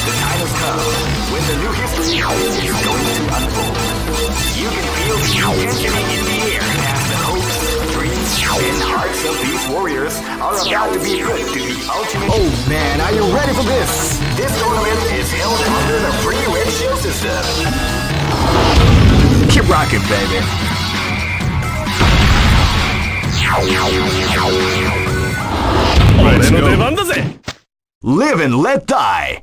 The time has come when the new history is going to unfold. You can feel the intensity in the air as the hopes, dreams, and hearts of these warriors are about to be put to the ultimate. Oh man, are you ready for this? This tournament is held under the free ratio system. Keep rocking, baby. Let's go. Live and let die!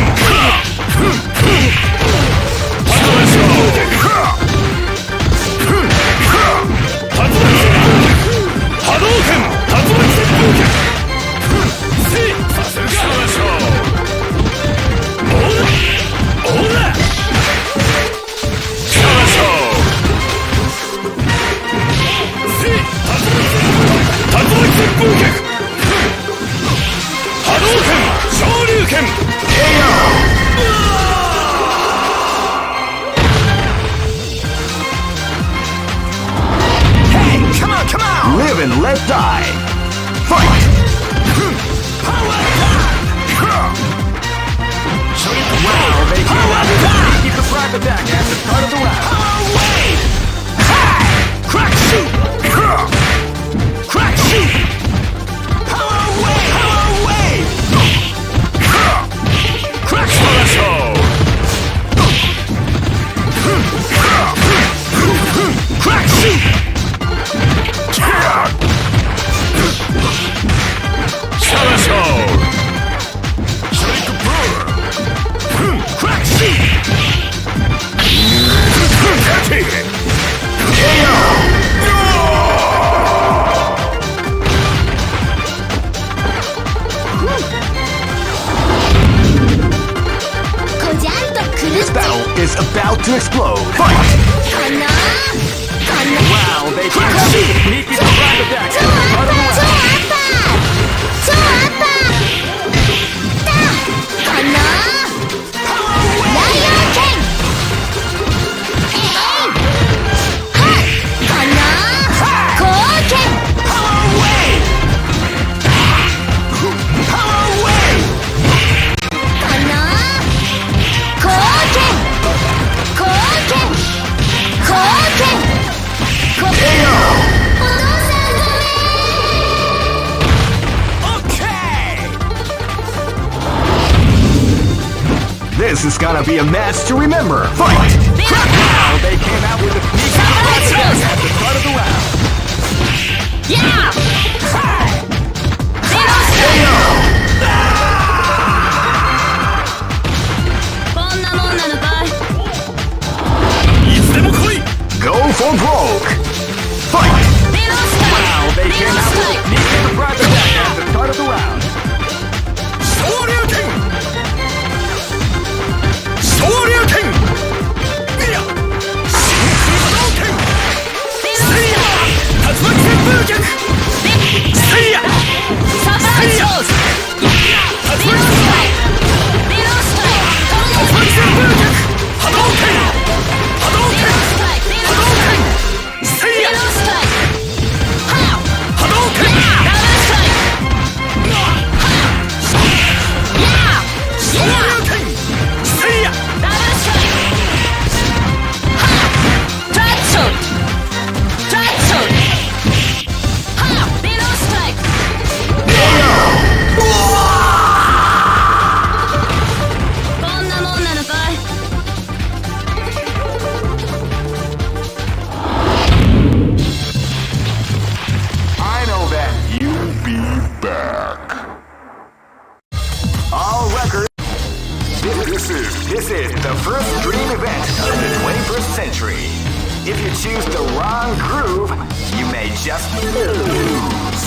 choose the wrong groove, you may just lose.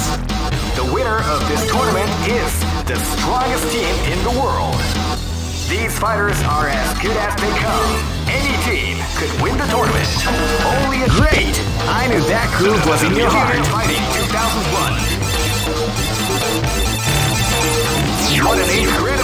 The winner of this tournament is the strongest team in the world. These fighters are as good as they come. Any team could win the tournament. Only a great. I knew that groove was in your heart. Fighting 2001. What an incredible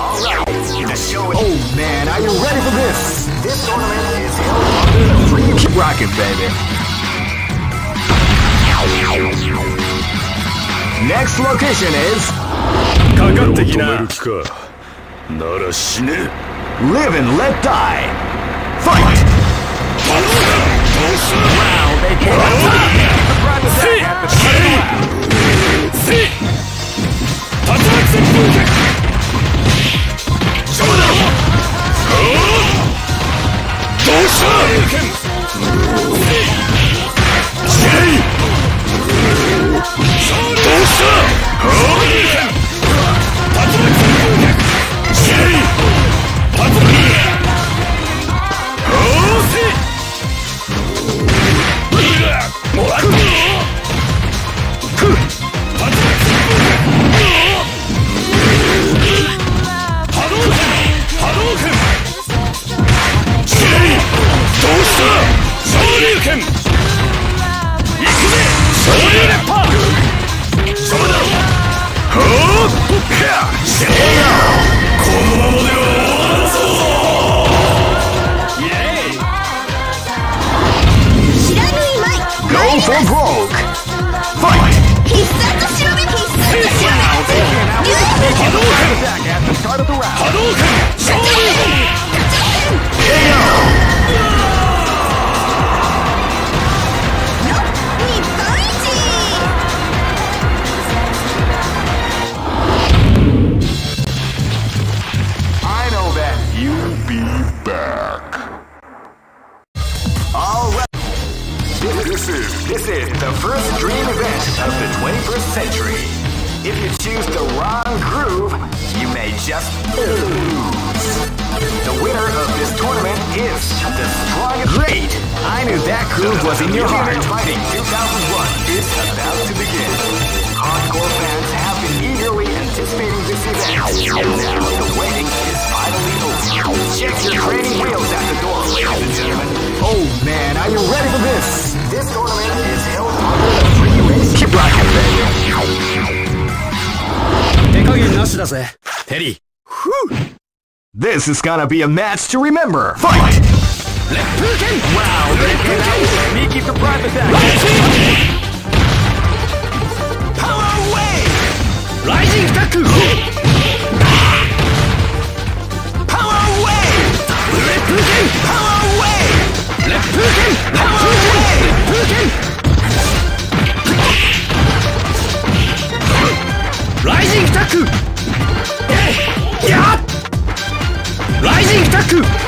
Alright, the show is... Oh man, are you ready for this? This tournament is held under the free... Keep rocking, baby. Next location is かかってきな気かなら死ね Live and Let Die. Fight! せ This is gonna be a match to remember. Fight! Wow, me keep the private back. Power Wave! Rising Kaku! Power Wave! Reppuken! Power Wave! Reppuken! Power Wave! Reppuken! Rising Kaku! Yeah! ラ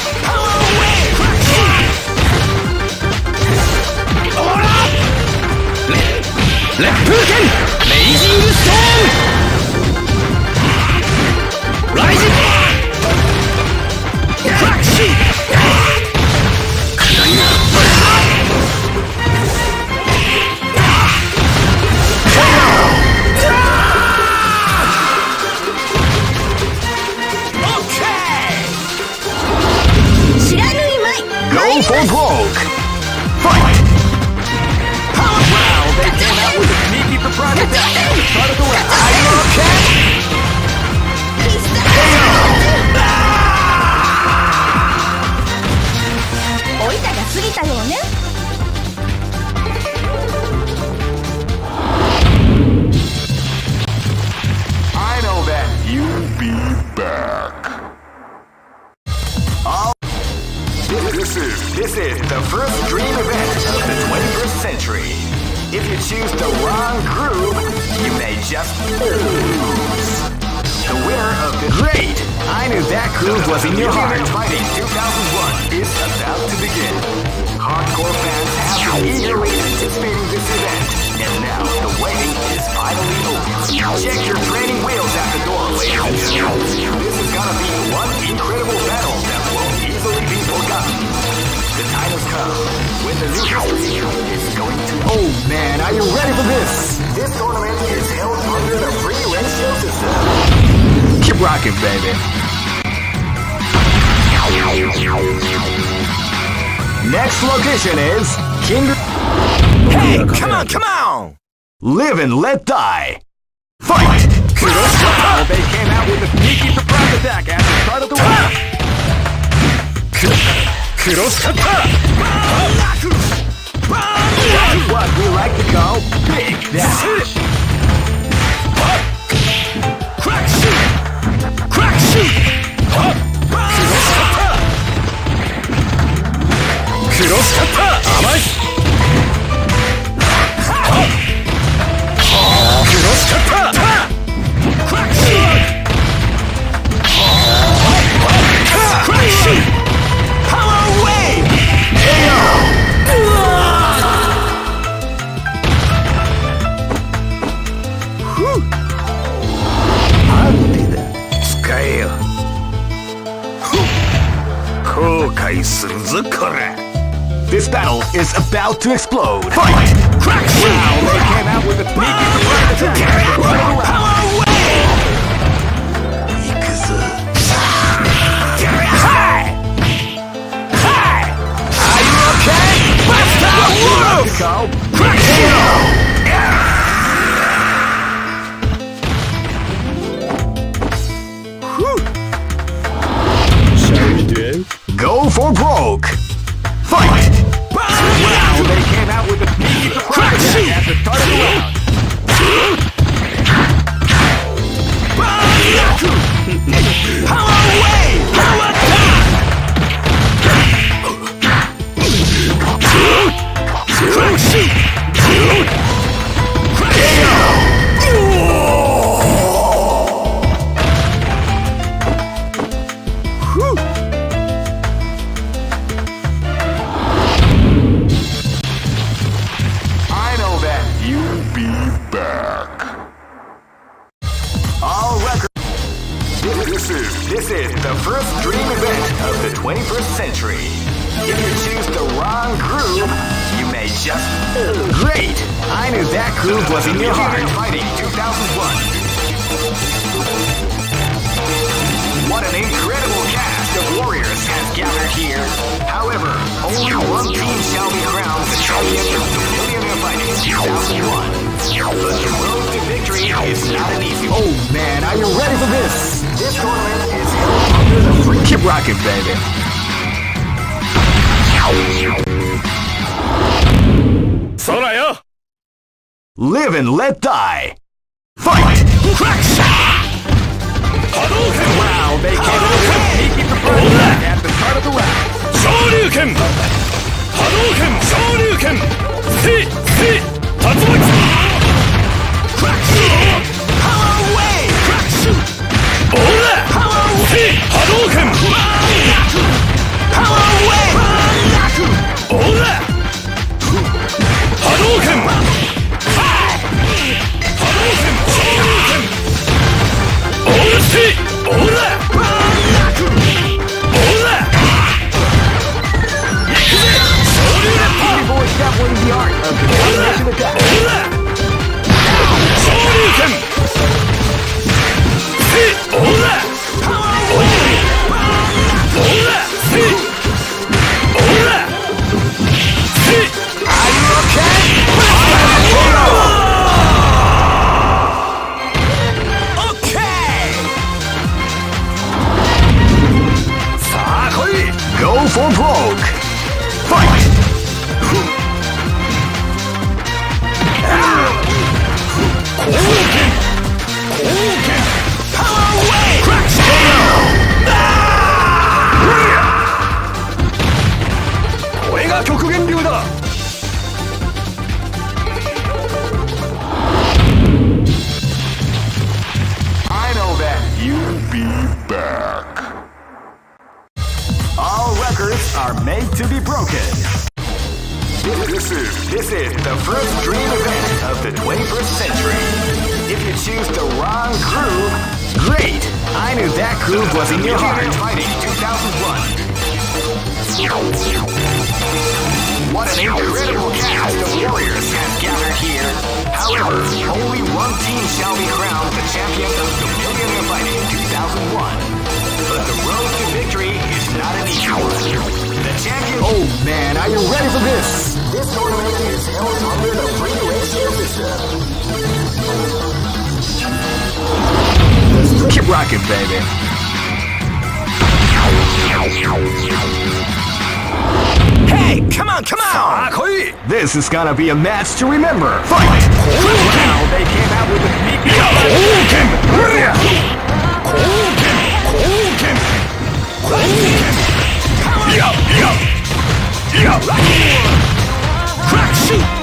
groove was in your heart. Fighting 2001 is about to begin. Hardcore fans have been eagerly anticipating this event, and now the waiting is finally over. Check your training wheels at the door, ladies and gentlemen. This is gonna be one incredible battle that won't easily be forgotten. The time has come when the new history is going to. Oh man, are you ready for this? This tournament is held under the free ratio system. Keep rocking, baby. Next location is King. Hey, come on, come on! Live and let die. Fight! Wow, they came out with a sneaky surprise attack at the start of the round. Cutter! That's what we like to call big dash. Crack shoot! Crack shoot! クロスカッター甘い is about to explode. Fight! Crack sound! Came out with a big power. Carry! Go for broke! Fight! The of the round. Live and let die. Fight! Crack! Wow, they. Shoryuken! Hadouken! Shoryuken! See! See! Tatsumaki! Crack choose the wrong groove, great! I knew that groove was in your heart. Fighting 2001. What an incredible cast of warriors has gathered here. However, only one team shall be crowned the champion of the Millionaire Fighting 2001. But the road to victory is not an easy one. The champion. Oh man, are you ready for this? This tournament is held under the free ratio system. Keep rocking, baby. Hey, come on, come on! Ah, this is gonna be a match to remember. Fight! Wow, they came out with a big Koken! Koken! Koken! Koken! Yup, yup! Yup! Crack shoot!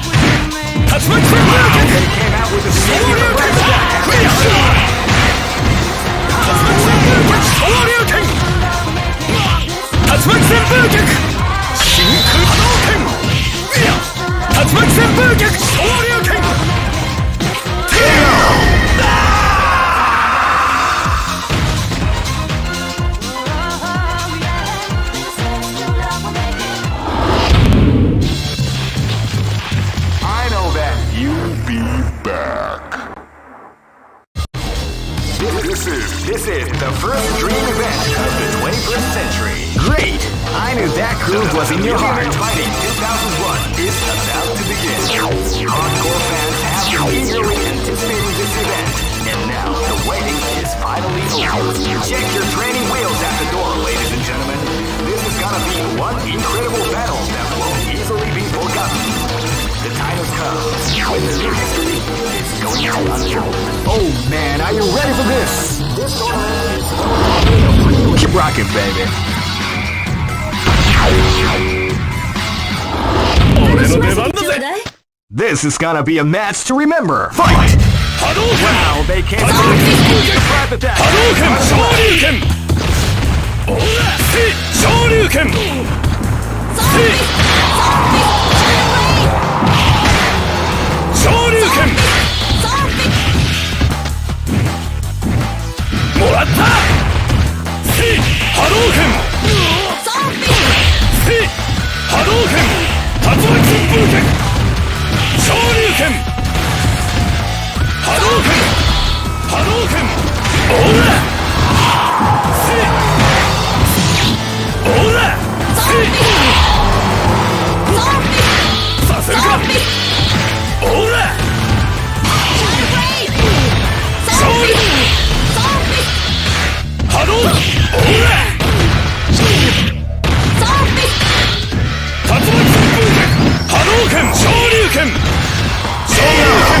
That's right for Warrior King! That's! Warrior King! That's right! Shin That's! Warrior Oh man, are you ready for this? Keep rocking, baby. This is gonna be a match to remember. Fight! Wow, they can't grab attack. Hadouken! Shoryuken! Shoryuken! Shoryuken! らったせ波動拳せ波動拳竜巻旋風拳昇竜拳波動拳波動拳オーラせオーラせさせるか剣昇竜拳昇竜拳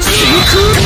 真空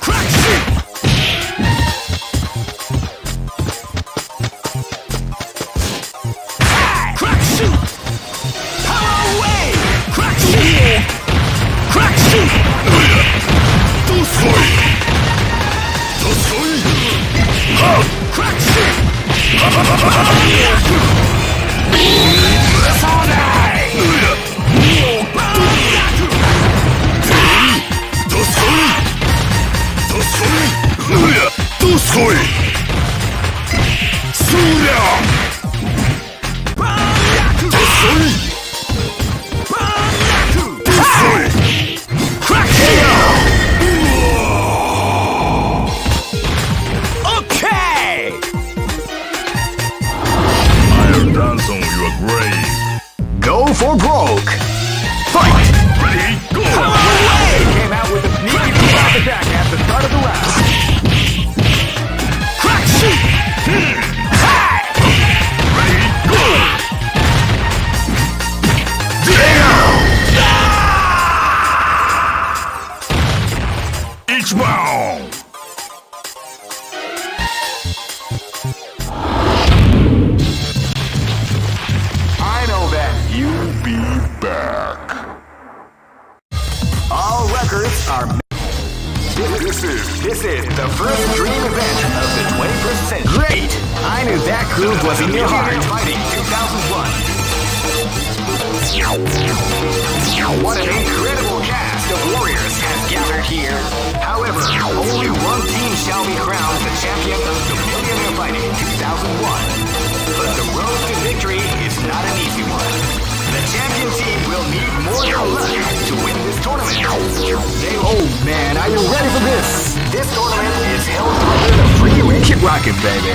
man. Are you ready for this? This tournament is held under the free range. Keep rocking, baby.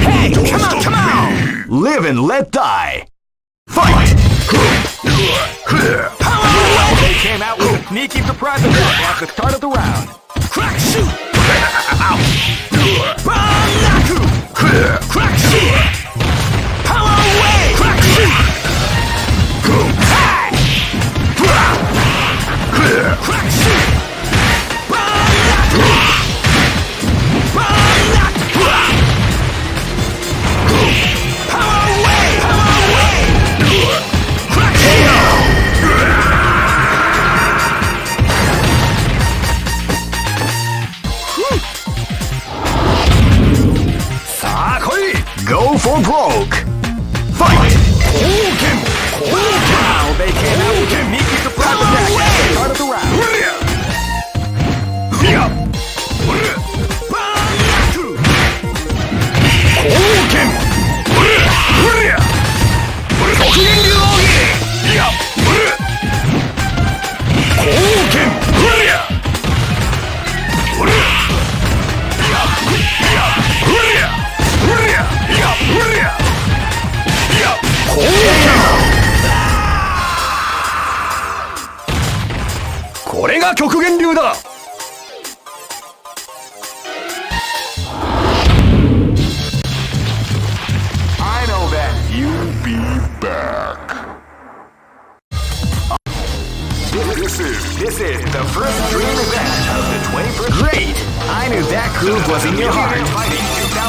Hey, Don't come on, come me. on! Live and let die. Fight! Power! They came out with a sneaky surprise attack at the start of the round. Crack shoot! Ow!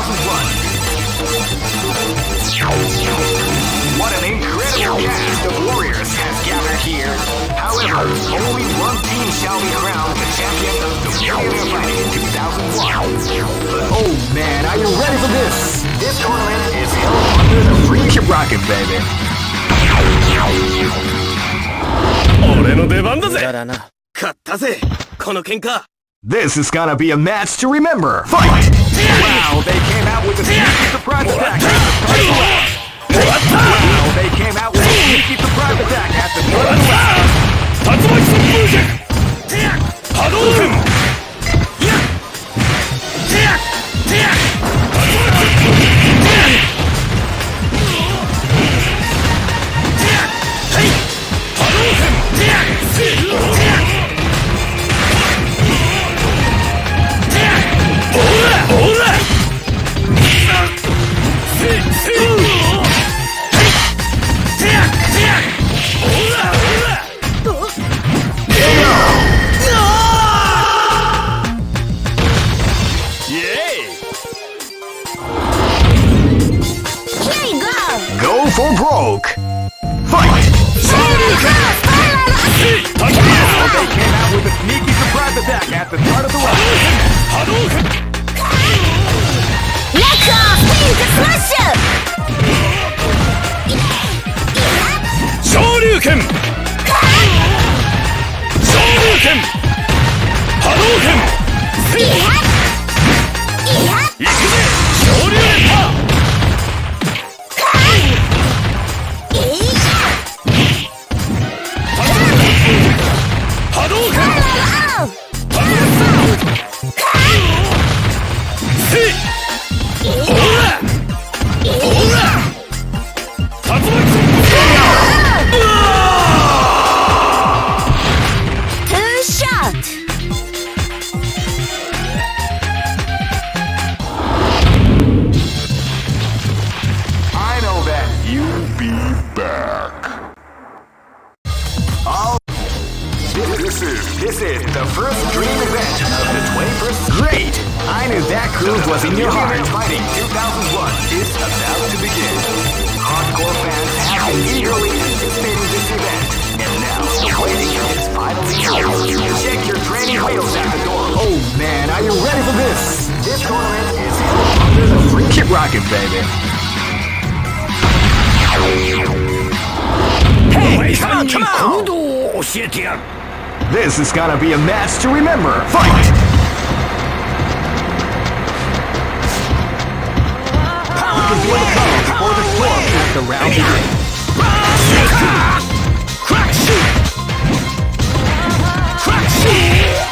2001. What an incredible cast of warriors has gathered here. However, only one team shall be crowned the champion of the Millionaire Fighting 2001. But Oh man, are you ready for this? this tournament is held under the free Keep rocking, baby. 俺の出番だぜだらな勝ったぜこの喧嘩 This is gonna be a match to remember. Fight! Wow, they came out with a sneaky surprise attack at the start of the round. Wow, they came out with a sneaky surprise attack at the start of the round. 竜巻旋風脚波動拳 attack at the start of the round. Knock off! Wind smash up! Shoryuken! Shoryuken! you ready for this? This tournament is under the free. Keep rocking, baby. Hey, come on, come on! This is gonna be a match to remember. Fight! You can feel the power before the storm after round begins. Crack shoot! Crack shoot!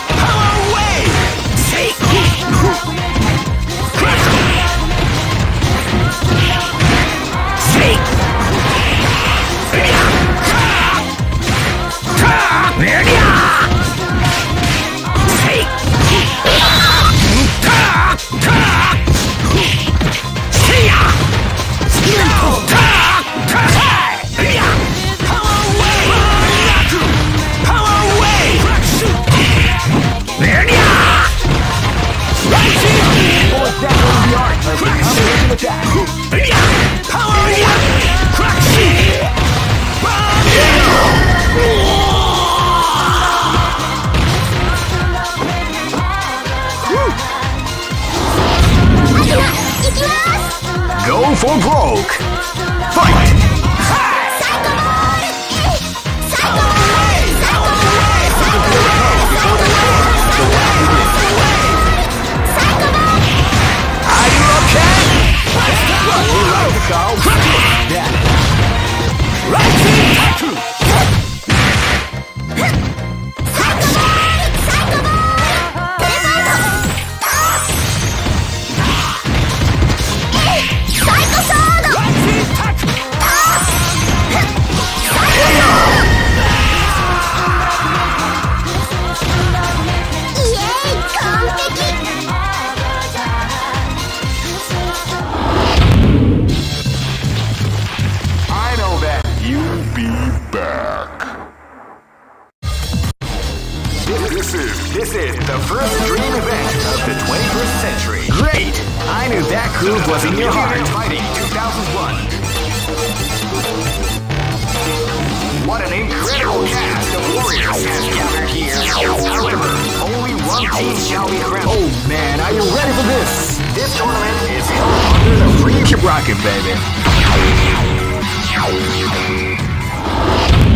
fight shall be grim. Oh man, are you ready for this? This tournament is held under the free... Keep rocking, baby.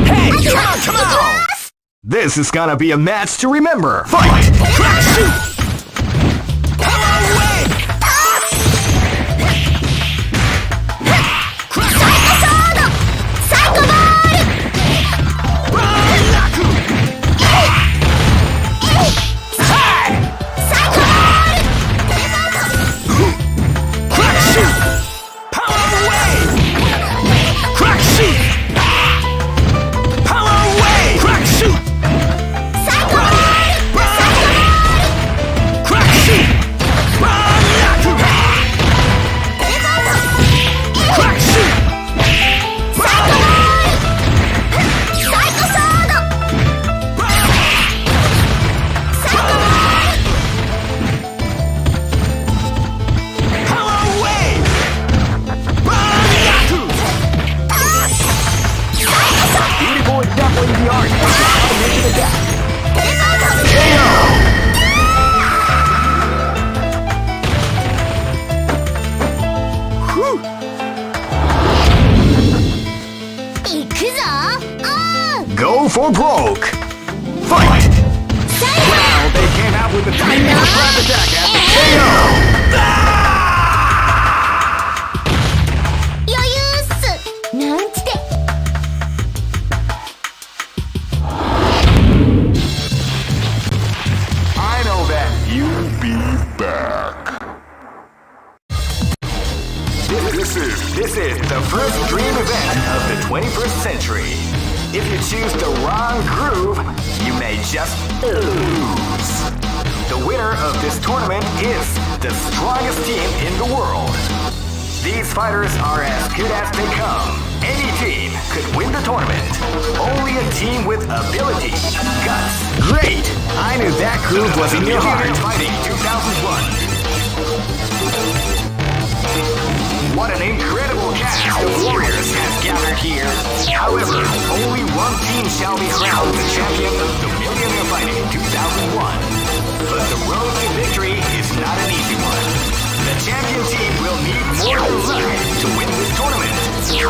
Hey, come on, come on! This is gonna be a match to remember. Fight! fight.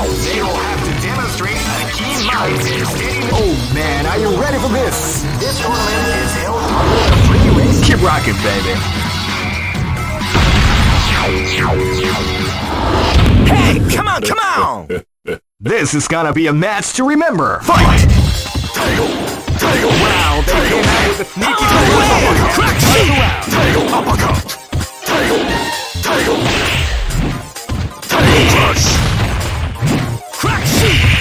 They will have to demonstrate a. Oh man, are you ready for this? This tournament is held on a free race. Keep rocking, baby. Hey, come on, come on! this is gonna be a match to remember. Fight! Tangle! Tangle! Wow, they came out with a sneaky oh, crack shoot! Uppercut! Tangle! Tangle! Tangle crush! Crack shoot!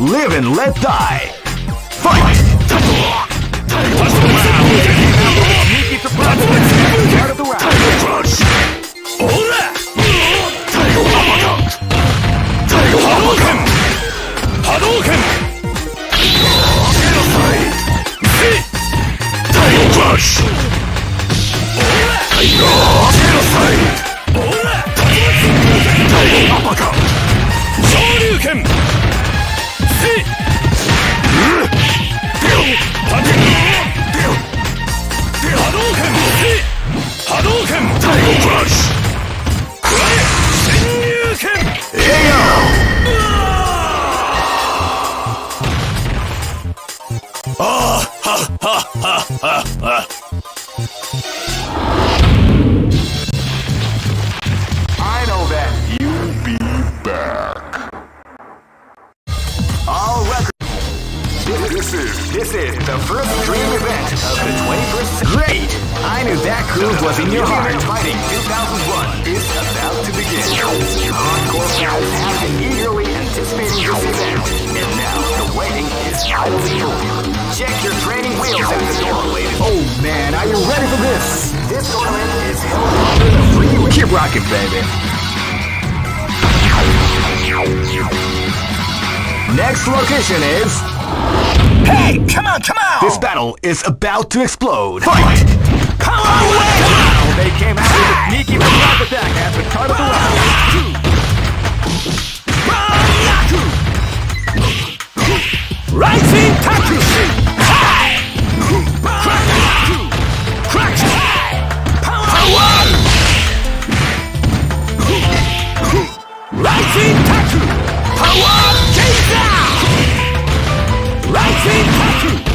Live and let die! 波動拳 is about to explode. Fight! Power away! Wow, they came out with a ah! sneaky surprise attack at the start of the round. Rising Tackle! Hi! Crack! Crack! Power! Rising Tackle! Power! Geyser! Rising Tackle!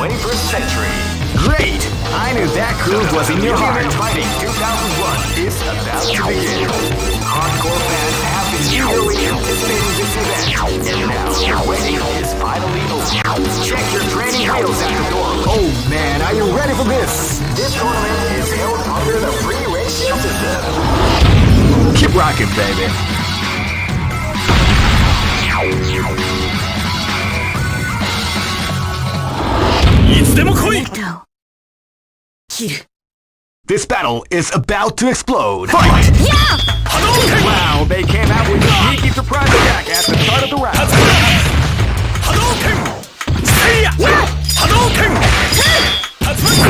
21st century. Great! I knew that groove was in your heart. Fighting 2001 is about to begin. Hardcore fans have been eagerly anticipating this event, and now the waiting is finally over. Check your training wheels at the door. Oh man, are you ready for this? This tournament is held under the free ratio system. Keep rocking, baby. This battle is about to explode. Fight! Yeah! Wow, they came out with a sneaky surprise attack at the start of the round. Hadouken! Hadouken! Hadouken! Hadouken!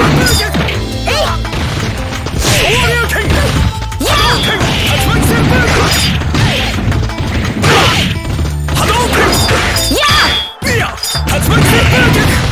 Hadouken! Hadouken!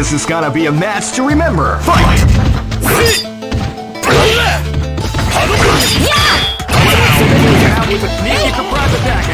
This is gonna be a match to remember. Fight! Yeah! With a sneaky surprise attack